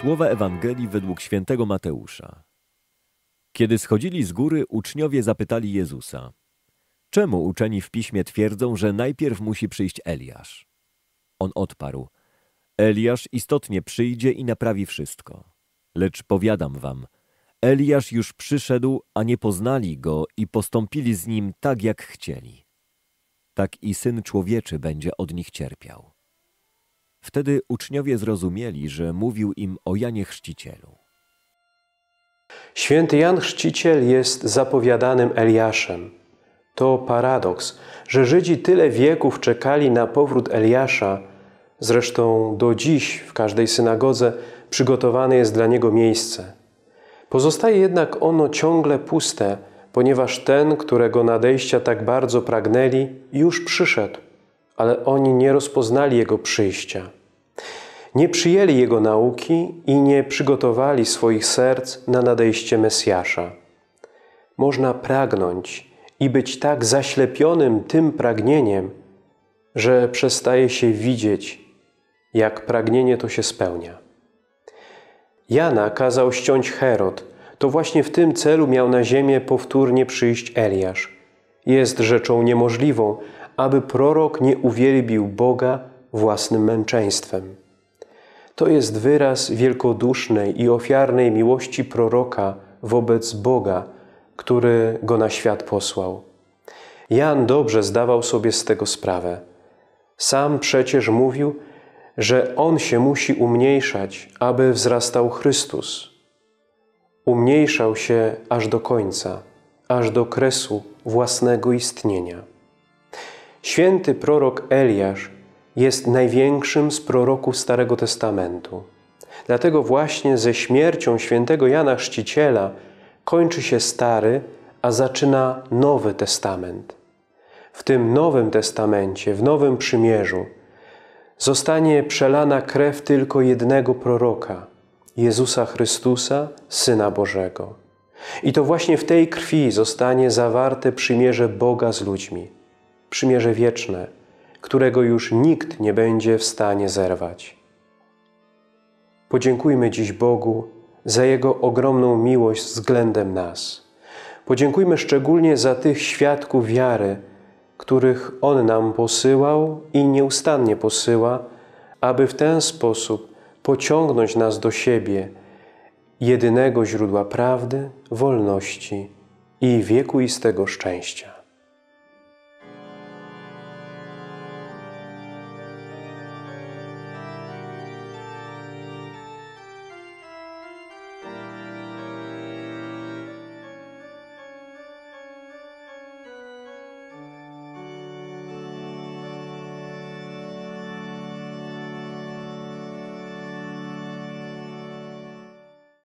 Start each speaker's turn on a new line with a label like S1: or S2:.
S1: Słowa Ewangelii według świętego Mateusza. Kiedy schodzili z góry, uczniowie zapytali Jezusa: Czemu uczeni w piśmie twierdzą, że najpierw musi przyjść Eliasz? On odparł: Eliasz istotnie przyjdzie i naprawi wszystko. Lecz powiadam wam, Eliasz już przyszedł, a nie poznali go i postąpili z nim tak, jak chcieli. Tak i syn człowieczy będzie od nich cierpiał. Wtedy uczniowie zrozumieli, że mówił im o Janie Chrzcicielu.
S2: Święty Jan Chrzciciel jest zapowiadanym Eliaszem. To paradoks, że Żydzi tyle wieków czekali na powrót Eliasza, zresztą do dziś w każdej synagodze przygotowane jest dla niego miejsce. Pozostaje jednak ono ciągle puste, ponieważ ten, którego nadejścia tak bardzo pragnęli, już przyszedł, ale oni nie rozpoznali Jego przyjścia. Nie przyjęli Jego nauki i nie przygotowali swoich serc na nadejście Mesjasza. Można pragnąć i być tak zaślepionym tym pragnieniem, że przestaje się widzieć, jak pragnienie to się spełnia. Jana kazał ściąć Herod. To właśnie w tym celu miał na ziemię powtórnie przyjść Eliasz. Jest rzeczą niemożliwą, aby prorok nie uwielbił Boga własnym męczeństwem. To jest wyraz wielkodusznej i ofiarnej miłości proroka wobec Boga, który go na świat posłał. Jan dobrze zdawał sobie z tego sprawę. Sam przecież mówił, że On się musi umniejszać, aby wzrastał Chrystus. Umniejszał się aż do końca, aż do kresu własnego istnienia. Święty prorok Eliasz jest największym z proroków Starego Testamentu. Dlatego właśnie ze śmiercią świętego Jana Chrzciciela kończy się Stary, a zaczyna Nowy Testament. W tym Nowym Testamencie, w Nowym Przymierzu zostanie przelana krew tylko jednego proroka, Jezusa Chrystusa, Syna Bożego. I to właśnie w tej krwi zostanie zawarte przymierze Boga z ludźmi, przymierze wieczne, którego już nikt nie będzie w stanie zerwać. Podziękujmy dziś Bogu za Jego ogromną miłość względem nas. Podziękujmy szczególnie za tych świadków wiary, których On nam posyłał i nieustannie posyła, aby w ten sposób pociągnąć nas do siebie, jedynego źródła prawdy, wolności i wiekuistego szczęścia.